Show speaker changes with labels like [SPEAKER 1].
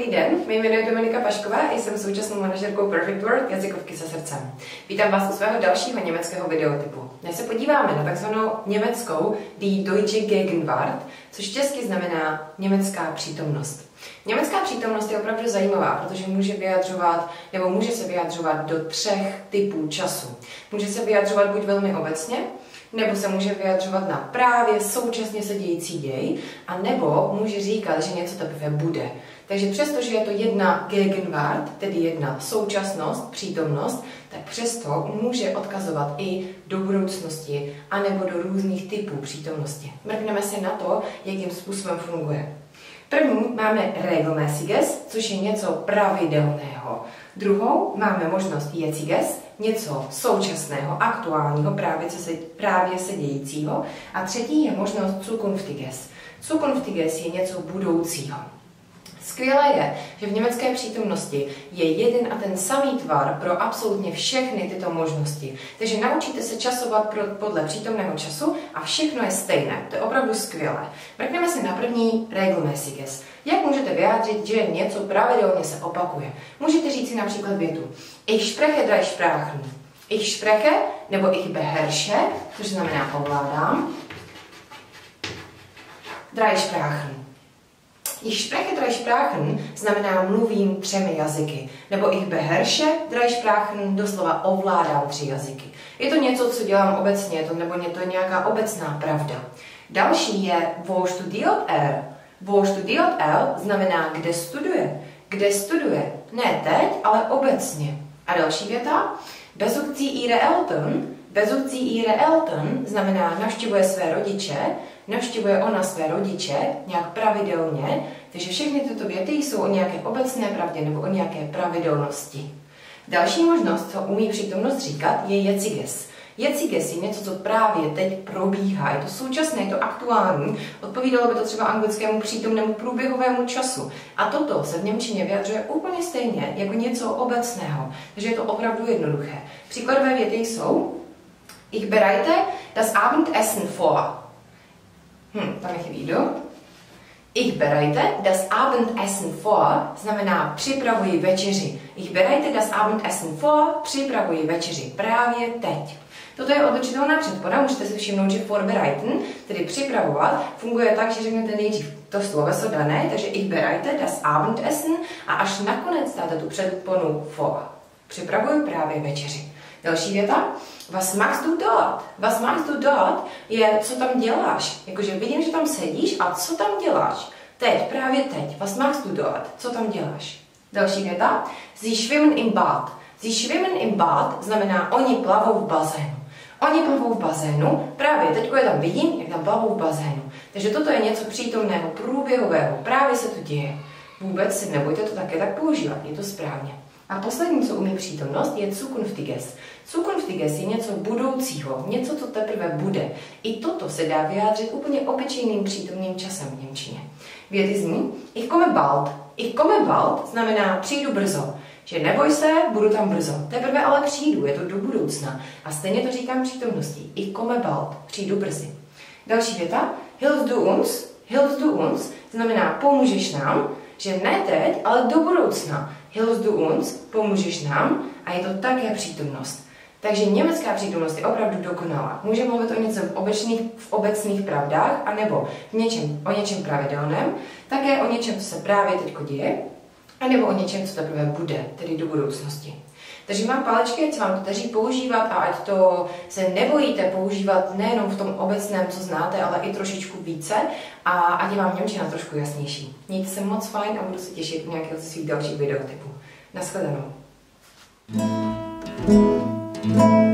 [SPEAKER 1] Dobrý den, mé jméno je Dominika Pašková a jsem současnou manažerkou Perfect World jazykovky se srdcem. Vítám vás u svého dalšího německého videotypu. Dnes se podíváme na takzvanou německou Die Deutsche Gegenwart, což česky znamená německá přítomnost. Německá přítomnost je opravdu zajímavá, protože může vyjadřovat, nebo může se vyjadřovat do třech typů času. Může se vyjadřovat buď velmi obecně, nebo se může vyjadřovat na právě současně se dějící děj, a nebo může říkat, že něco teprve bude. Takže přestože je to jedna Gegenwart, tedy jedna současnost, přítomnost, tak přesto může odkazovat i do budoucnosti, anebo do různých typů přítomnosti. Mrkneme se na to, jakým způsobem funguje. První máme regelmäßiges, což je něco pravidelného. Druhou máme možnost jetziges, něco současného, aktuálního, právě, co se, právě se dějícího. A třetí je možnost zukünftiges. Zukünftiges je něco budoucího. Skvělé je, že v německé přítomnosti je jeden a ten samý tvar pro absolutně všechny tyto možnosti. Takže naučíte se časovat podle přítomného času a všechno je stejné. To je opravdu skvělé. Mrkneme si na první regelmäßiges. Jak můžete vyjádřit, že něco pravidelně se opakuje? Můžete říct si například větu Ich spreche drei Sprachen. Ich spreche nebo ich beherrsche, což znamená ovládám. Drei Sprachen. Ich spreche drei Sprachen znamená mluvím třemi jazyky, nebo ich beherrsche drei Sprachen doslova ovládám tři jazyky. Je to něco, co dělám obecně, to, nebo je to nějaká obecná pravda. Další je wo studiert er. Wo studiert er znamená kde studuje. Kde studuje? Ne teď, ale obecně. A další věta. Besucht sie ihre Eltern. Sie ihre Eltern znamená navštěvuje své rodiče navštěvuje ona své rodiče nějak pravidelně, takže všechny tyto věty jsou o nějaké obecné pravdě nebo o nějaké pravidelnosti. Další možnost, co umí přítomnost říkat, je jeciges. Jeciges je něco, co právě teď probíhá. Je to současné, je to aktuální. Odpovídalo by to třeba anglickému přítomnému průběhovému času. A toto se v Němčině vyjadřuje úplně stejně jako něco obecného. Takže je to opravdu jednoduché. Příkladové věty jsou Ich bereite das Abendessen vor. Hm, tam je do. Ich bereite das Abendessen vor znamená připravuji večeři. Ich bereite das Abendessen vor, připravuji večeři právě teď. Toto je otočitelná předpora, můžete si všimnout, že vorbereiten, tedy připravovat, funguje tak, že řeknete nejdřív to sloveso dané, takže ich bereite das Abendessen a až nakonec dáte tu předponu vor. Připravuji právě večeři. Další věta. Was machst du dort? Was machst du dort je, co tam děláš. Jakože vidím, že tam sedíš a co tam děláš? Teď, právě teď. Was machst du dort? Co tam děláš? Další věta. Sie schwimmen im Bad. Sie schwimmen im Bad znamená, oni plavou v bazénu. Oni plavou v bazénu, právě teď je tam vidím, jak tam plavou v bazénu. Takže toto je něco přítomného, průběhového, právě se to děje. Vůbec si nebojte to také tak používat, je to správně. A poslední, co umí přítomnost, je Zukunftiges. Zukunftiges je něco budoucího, něco, co teprve bude. I toto se dá vyjádřit úplně obyčejným přítomným časem v Němčině. Věty zní, ich komme bald. Ich komme bald znamená přijdu brzo. Že neboj se, budu tam brzo. Teprve ale přijdu, je to do budoucna. A stejně to říkám přítomností. Ich komme bald, přijdu brzy. Další věta, hilfst du uns, hilfst du uns znamená pomůžeš nám, že ne teď, ale do budoucna. Hilfst du uns, pomůžeš nám a je to také přítomnost. Takže německá přítomnost je opravdu dokonalá. Můžeme mluvit o něco v obecných, v obecných pravdách, anebo v něčem, o něčem pravidelném, také o něčem, co se právě teď děje, anebo o něčem, co teprve bude, tedy do budoucnosti. Takže mám palečky, ať se vám to daří používat a ať to se nebojíte používat nejenom v tom obecném, co znáte, ale i trošičku více a ať je vám Němčina trošku jasnější. Mějte se moc fajn a budu se těšit u nějakého ze svých dalších videotypů. Naschledanou. thank you